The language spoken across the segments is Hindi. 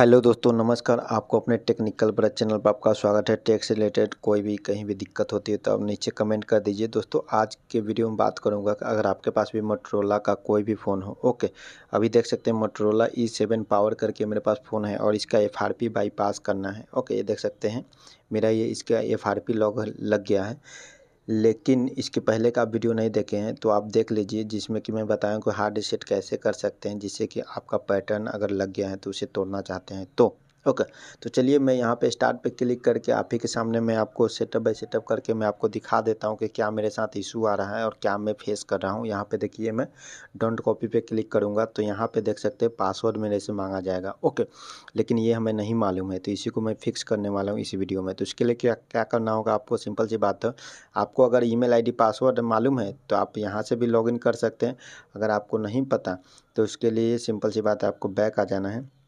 हेलो दोस्तों, नमस्कार। आपको अपने टेक्निकल ब्रज चैनल पर आपका स्वागत है। टेक से रिलेटेड कोई भी कहीं भी दिक्कत होती है तो आप नीचे कमेंट कर दीजिए। दोस्तों, आज के वीडियो में बात करूँगा कि अगर आपके पास भी मोटरोला का कोई भी फ़ोन हो, ओके। अभी देख सकते हैं मोटरोला ई सेवन पावर करके मेरे पास फ़ोन है और इसका एफ़ आर पी बाईपास करना है, ओके। ये देख सकते हैं, मेरा ये इसका एफ़ आर पी लॉग लग गया है। लेकिन इसके पहले का वीडियो नहीं देखे हैं तो आप देख लीजिए जिसमें कि मैं बताया कि हार्ड रिसेट कैसे कर सकते हैं, जिससे कि आपका पैटर्न अगर लग गया है तो उसे तोड़ना चाहते हैं। तो ओके तो चलिए मैं यहाँ पे स्टार्ट पे क्लिक करके आप ही के सामने मैं आपको सेटअप बाय सेटअप करके मैं आपको दिखा देता हूँ कि क्या मेरे साथ इशू आ रहा है और क्या मैं फेस कर रहा हूँ। यहाँ पे देखिए मैं डोंट कॉपी पे क्लिक करूँगा तो यहाँ पे देख सकते हैं पासवर्ड मेरे से मांगा जाएगा। ओके, लेकिन ये हमें नहीं मालूम है तो इसी को मैं फिक्स करने वाला हूँ इसी वीडियो में। तो इसके लिए क्या क्या करना होगा आपको? सिंपल सी बात है, आपको अगर ई मेल पासवर्ड मालूम है तो आप यहाँ से भी लॉग कर सकते हैं, अगर आपको नहीं पता तो उसके लिए सिंपल सी बात है, आपको बैक आ जाना है।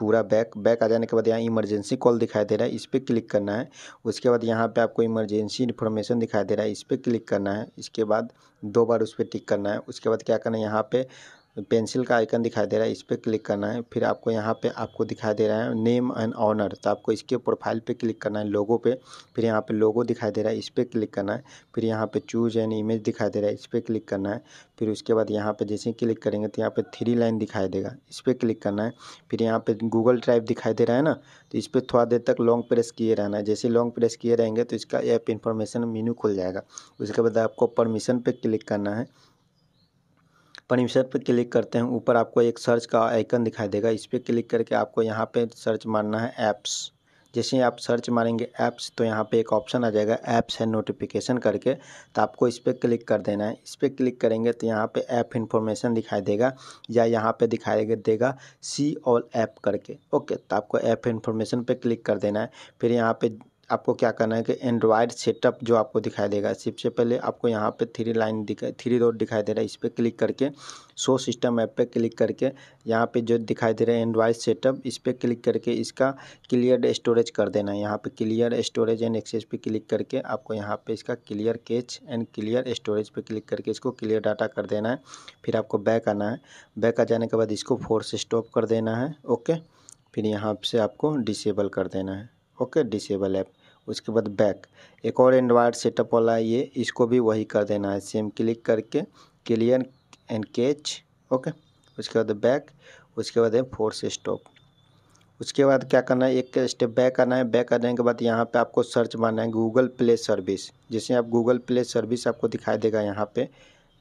पूरा बैक बैक आ जाने के बाद यहाँ इमरजेंसी कॉल दिखाई दे रहा है, इस पर क्लिक करना है। उसके बाद यहाँ पे आपको इमरजेंसी इन्फॉर्मेशन दिखाई दे रहा है, इस पर क्लिक करना है। इसके बाद दो बार उस पर टिक करना है। उसके बाद क्या करना है, यहाँ पे पेंसिल का आइकन दिखाई दे रहा है, इस पर क्लिक करना है। फिर आपको यहाँ पे आपको दिखाई दे रहा है नेम एंड ऑनर तो आपको इसके प्रोफ़ाइल पे क्लिक करना है, लोगो पे। फिर यहाँ पे लोगो दिखाई दे रहा है, इस पर क्लिक करना है। फिर यहाँ पे चूज़ एन इमेज दिखाई दे रहा है, इस पर क्लिक करना है। फिर उसके बाद यहाँ पे जैसे क्लिक करेंगे तो यहाँ पे थ्री लाइन दिखाई देगा, इस पर क्लिक करना है। फिर यहाँ पे गूगल ड्राइव दिखाई दे रहा है ना तो इस पर थोड़ा देर तक लॉन्ग प्रेस किए रहना है। जैसे लॉन्ग प्रेस किए रहेंगे तो इसका ऐप इन्फॉर्मेशन मीनू खुल जाएगा। उसके बाद आपको परमिशन पर क्लिक करना है। परमिशन पर क्लिक करते हैं। ऊपर आपको एक सर्च का आइकन दिखाई देगा। इस पर क्लिक करके आपको यहाँ पे सर्च मारना है ऐप्स। जैसे आप सर्च मारेंगे ऐप्स तो यहाँ पे एक ऑप्शन आ जाएगा ऐप्स है नोटिफिकेशन करके। तो आपको इस पर क्लिक कर देना है। इस पर क्लिक करेंगे तो यहाँ पे ऐप इन्फॉर्मेशन दिखाई देगा या यहाँ पे दिखाई देगा सी ऑल ऐप करके। ओके तो आपको ऐप इन्फॉर्मेशन पे क्लिक कर देना है। फिर यहाँ पे आपको क्या करना है कि एंड्रॉयड सेटअप जो आपको दिखाई देगा, सबसे पहले आपको यहाँ पे थ्री लाइन दिखाई थ्री डॉट दिखाई दे रहा है, इस पर क्लिक करके शो सिस्टम ऐप पे क्लिक करके, यहाँ पे जो दिखाई दे रहा है एंड्रॉयड सेटअप इस पर क्लिक करके इसका क्लियर स्टोरेज कर देना है। यहाँ पे क्लियर स्टोरेज एंड एक्सेस पे क्लिक करके आपको यहाँ पे इसका clear cache and clear storage पे क्लिक करके इसको क्लियर डाटा कर देना है। फिर आपको बैक आना है। बैक आ जाने के बाद इसको फोर्स स्टॉप कर देना है। ओके फिर यहाँ से आपको डिसेबल कर देना है। ओके डिसेबल ऐप उसके बाद बैक एक और एंड्रॉयड सेटअप वाला है ये, इसको भी वही कर देना है. सेम क्लिक करके क्लियर एंड कैच ओके उसके बाद बैक उसके बाद है फोर्स स्टॉप उसके बाद क्या करना है? एक स्टेप बैक आना है. बैक आने के बाद यहाँ पे आपको सर्च मारना है गूगल प्ले सर्विस जैसे आप गूगल प्ले सर्विस आपको दिखाई देगा यहाँ पे.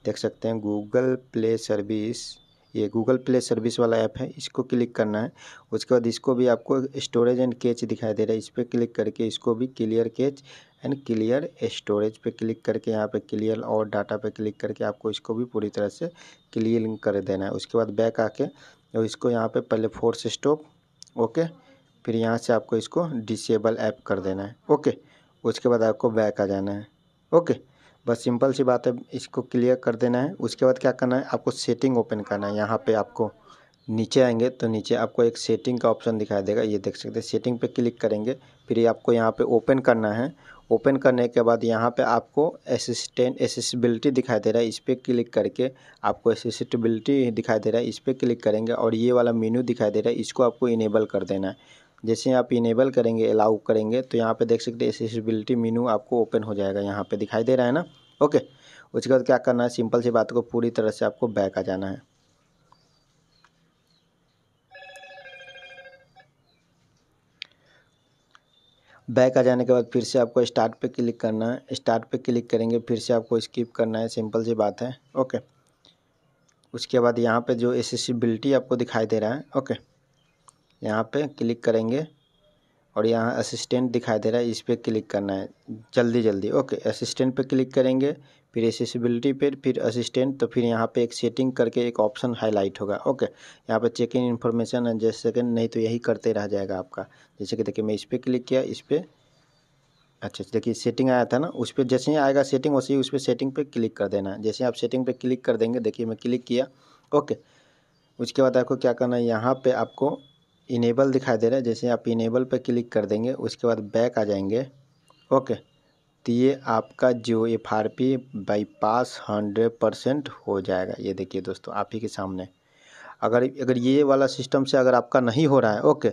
देख सकते हैं गूगल प्ले सर्विस ये गूगल प्ले सर्विस वाला ऐप है, इसको क्लिक करना है। उसके बाद इसको भी आपको स्टोरेज एंड कैच दिखाई दे रहा है। इस पर क्लिक करके इसको भी clear cache and clear storage पे क्लिक करके यहाँ पे क्लियर और डाटा पे क्लिक करके आपको इसको भी पूरी तरह से क्लियर कर देना है। उसके बाद बैक आके और इसको यहाँ पे पहले फोर्स स्टॉप ओके फिर यहाँ से आपको इसको डिसेबल ऐप कर देना है ओके उसके बाद आपको बैक आ जाना है ओके बस सिंपल सी बात है, इसको क्लियर कर देना है। उसके बाद क्या करना है, आपको सेटिंग ओपन करना है। यहाँ पे आपको नीचे आएँगे तो नीचे आपको एक सेटिंग का ऑप्शन दिखाई देगा। ये देख सकते हैं सेटिंग पे क्लिक करेंगे, फिर ये आपको यहाँ पे ओपन करना है। ओपन करने के बाद यहाँ पे आपको असिस्टेंट एसेसिबिलिटी दिखाई दे रहा है। इस पर क्लिक करके आपको एसेसिबिलिटी दिखाई दे रहा है। इस पर क्लिक करेंगे और ये वाला मेनू दिखाई दे रहा है। इसको आपको इनेबल कर देना है। जैसे आप इनेबल करेंगे अलाउ करेंगे तो यहाँ पे देख सकते हैं एसेसिबिलिटी मीनू आपको ओपन हो जाएगा, यहाँ पे दिखाई दे रहा है ना? ओके उसके बाद क्या करना है? सिंपल सी बात को पूरी तरह से आपको बैक आ जाना है। बैक आ जाने के बाद फिर से आपको स्टार्ट पे क्लिक करना है। स्टार्ट पे क्लिक करेंगे, फिर से आपको स्किप करना है। सिंपल सी बात है। ओके उसके बाद यहाँ पे जो एसेसिबिलिटी आपको दिखाई दे रहा है। ओके यहाँ पे क्लिक करेंगे और यहाँ असिस्टेंट दिखाई दे रहा है, इस पर क्लिक करना है। जल्दी जल्दी। ओके असिस्टेंट पे क्लिक करेंगे, फिर एसेसिबिलिटी पे, फिर असिस्टेंट तो फिर यहाँ पे एक सेटिंग करके एक ऑप्शन हाईलाइट होगा। ओके, यहाँ पे चेक इन इन्फॉर्मेशन जैसे सेकेंड नहीं तो यही करते रह जाएगा आपका। जैसे कि देखिए, मैं इस पर क्लिक किया, इस पर अच्छा देखिए सेटिंग आया था ना, उस पर जैसे ही आएगा सेटिंग वैसे ही उस पर सेटिंग पे क्लिक कर देना है। जैसे आप सेटिंग पे क्लिक कर देंगे, देखिए, मैं क्लिक किया, ओके। उसके बाद आपको क्या करना है, यहाँ पे आपको इनेबल दिखाई दे रहा है, जैसे आप इनेबल पे क्लिक कर देंगे, उसके बाद बैक आ जाएँगे। ओके तो ये आपका जो F R P bypass hundred percent हो जाएगा। ये देखिए दोस्तों, आप ही के सामने। अगर अगर ये वाला सिस्टम से अगर आपका नहीं हो रहा है ओके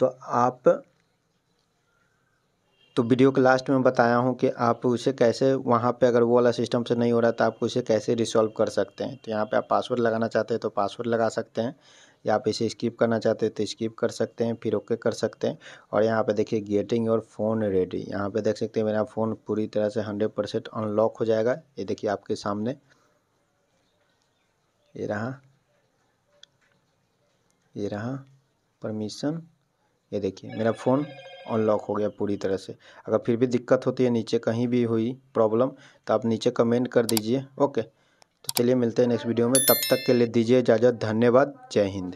तो आप तो वीडियो के लास्ट में बताया हूँ कि आप उसे कैसे, वहाँ पे अगर वो वाला सिस्टम से नहीं हो रहा तो आप उसे कैसे रिसॉल्व कर सकते हैं? तो यहाँ पे आप पासवर्ड लगाना चाहते हैं तो पासवर्ड लगा सकते हैं। या आप इसे स्किप करना चाहते हैं तो स्किप कर सकते हैं, फिर ओके कर सकते हैं। और यहाँ पे देखिए गेटिंग योर फ़ोन रेडी। यहाँ पे देख सकते हैं मेरा फ़ोन पूरी तरह से हंड्रेड परसेंट अनलॉक हो जाएगा। ये देखिए आपके सामने। ये रहा। ये रहा। परमिशन। ये देखिए मेरा फ़ोन अनलॉक हो गया पूरी तरह से। अगर फिर भी दिक्कत होती है, नीचे कहीं भी हुई प्रॉब्लम तो आप नीचे कमेंट कर दीजिए। ओके। तो चलिए मिलते हैं नेक्स्ट वीडियो में। तब तक के लिए दीजिए इजाज़त, धन्यवाद, जय हिंद।